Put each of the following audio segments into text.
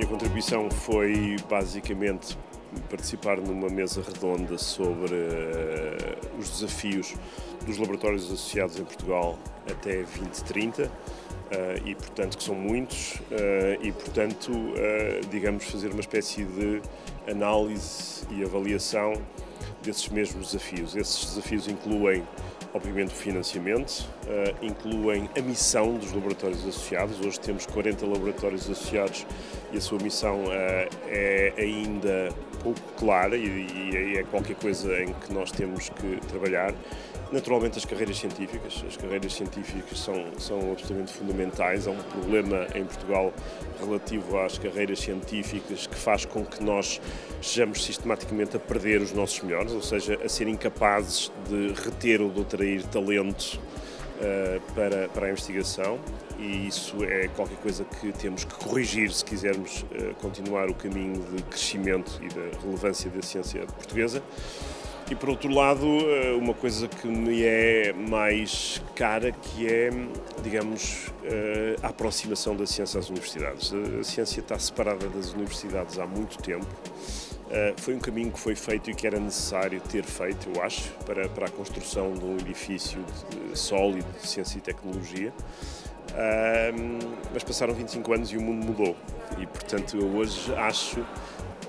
minha contribuição foi basicamente participar numa mesa redonda sobre uh, os desafios dos laboratórios associados em Portugal até 2030 uh, eh, e, portanto, que são muitos uh, e, portanto, digamos, fazer uma espécie de análise e avaliação desses mesmos desafios. Esses desafios incluem obviamente o financiamento, uh, incluem a missão dos laboratórios associados. Hoje temos 40 laboratórios associados e a sua missão uh, é ainda pouco clara e, é qualquer coisa em que nós temos que trabalhar. Naturalmente, as carreiras científicas. As carreiras científicas são, são absolutamente fundamentais. Há um problema em Portugal relativo às carreiras científicas que faz com que nós estejamos sistematicamente a perder os nossos melhores, ou seja, a ser incapazes de reter ou de atrair talento uh, para, para a investigação e isso é qualquer coisa que temos que corrigir se quisermos uh, continuar o caminho de crescimento e da relevância da ciência portuguesa. E por outro lado, eh, uma coisa que me é mais cara, que é, digamos, eh, a aproximação da ciência às universidades. A ciência está separada das universidades há muito tempo. Eh, foi um caminho que foi feito e que era necessário ter feito, eu acho, para, para a construção de um edifício sólido de ciência e tecnologia. mas passaram 25 anos e o mundo mudou. E, portanto, eu hoje acho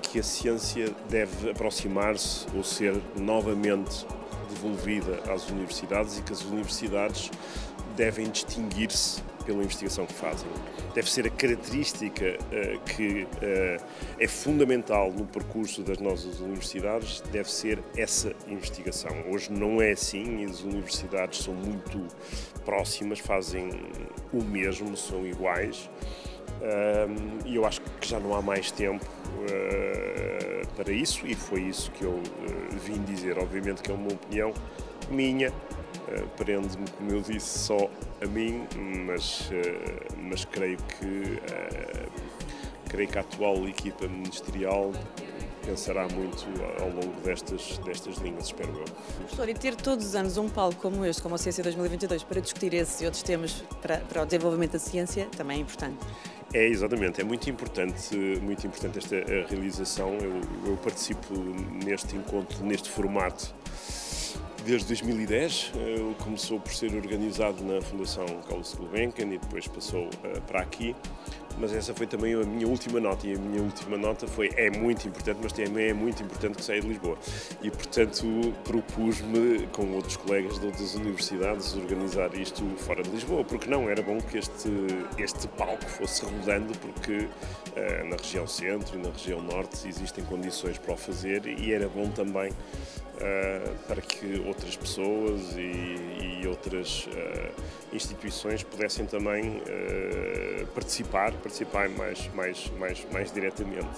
que a ciência deve aproximar-se ou ser novamente devolvida às universidades e que as universidades devem distinguir-se pela investigação que fazem. Deve ser a característica uh, que uh, é fundamental no percurso das nossas universidades, deve ser essa investigação. Hoje não é assim as universidades são muito próximas, fazem o mesmo, são iguais e eu acho que já não há mais tempo uh, para isso e foi isso que eu uh, vim dizer. Obviamente que é uma opinião minha, uh, prende-me, como eu disse, só a mim, mas, mas creio que creio que a atual equipa ministerial pensará muito ao longo destas, destas linhas, espero eu. Professor, e ter todos os anos um palco como este, como a Ciência 2022, para discutir esses e outros temas para, para o desenvolvimento da ciência, também é importante. É, exatamente, é muito importante, muito importante esta realização. Eu, eu participo neste encontro, neste formato, desde 2010. Começou por ser organizado na Fundação Carlos Gulbenkian e depois passou uh, para aqui mas essa foi também a minha última nota e a minha última nota foi é muito importante, mas também é muito importante que saia de Lisboa. E portanto propus-me com outros colegas de outras universidades organizar isto fora de Lisboa, porque não era bom que este este palco fosse rodando, porque uh, na região centro e na região norte existem condições para o fazer e era bom também uh, para que outras pessoas e, e outras uh, instituições pudessem também participar participar mais, mais, mais, mais diretamente.